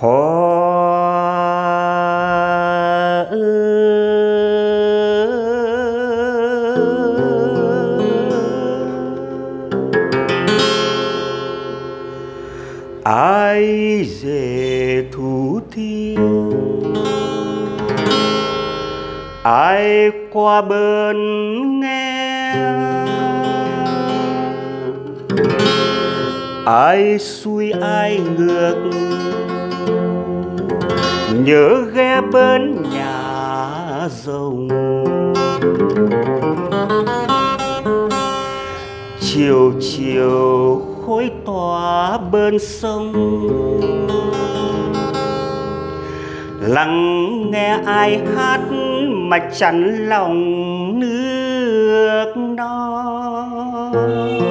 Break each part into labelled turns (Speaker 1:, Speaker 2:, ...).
Speaker 1: hoa ai dễ thủ thiên? Ai qua bên nghe? Ai xuôi ai ngược? Nhớ ghé bên nhà rồng. Chiều chiều khói tỏa bên sông. Lắng nghe ai hát mà chẳng lòng nước non.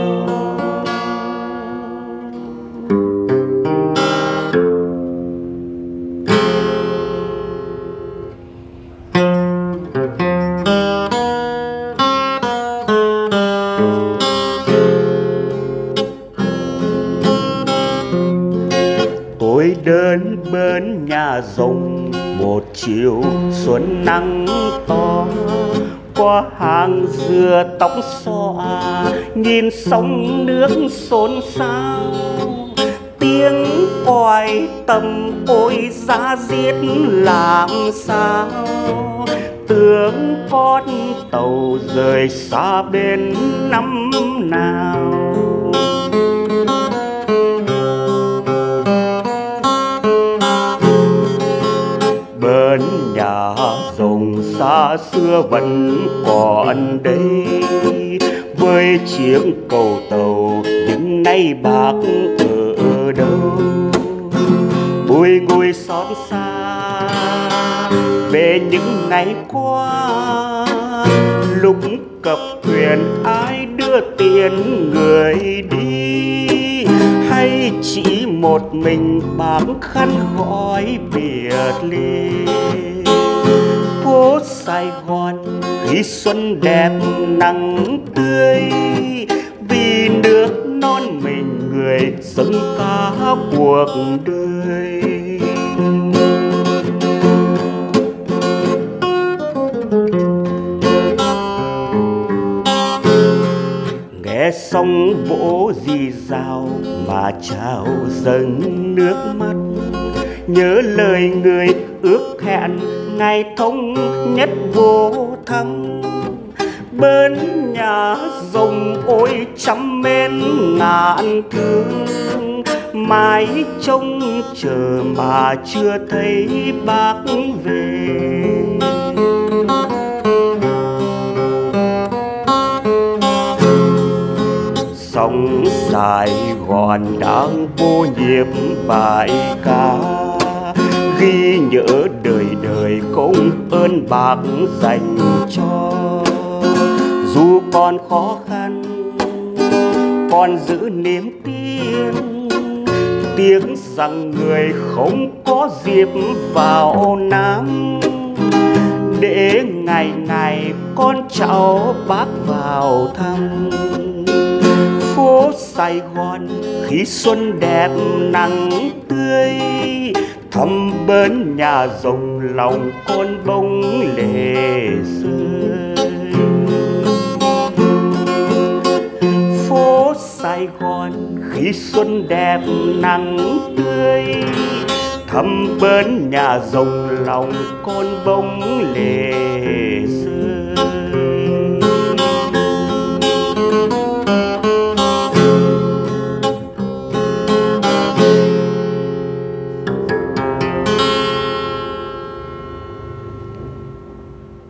Speaker 1: Bên nhà rồng một chiều, xuân nắng to. Qua hàng dừa tóc xoa nhìn sông nước xôn xao. Tiếng còi tầm ôi giá giết làm sao? Tưởng con tàu rời xa bên năm nào? Xưa vẫn còn đây. Với chiếc cầu tàu, những nay bác ở đâu? Vui ngùi xót xa về những ngày qua. Lúc cập thuyền ai đưa tiền người đi? Hay chỉ một mình bám khăn gói biệt ly? Sài Gòn. Khi xuân đẹp, nắng tươi. Vì nước non mình người dâng cả cuộc đời. Nghe sông vỗ dì rào mà trào dâng nước mắt. Nhớ lời người ước hẹn ngày thống nhất vô thắng. Bên nhà rồng ôi trăm mến ngàn thương. Mãi trông chờ mà chưa thấy bác về. Sông Sài Gòn đang vô nhịp bài ca ghi nhớ đời đời công ơn bác dành cho. Dù còn khó khăn, còn giữ niềm tin tiếng rằng người không có dịp vào Nam để ngày ngày con cháu bác vào thăm. Phố Sài Gòn khi xuân đẹp nắng tươi thăm bên nhà rồng lòng con bông lệ xưa, phố Sài Gòn khi xuân đẹp nắng tươi thăm bên nhà rồng lòng con bông lệ xưa.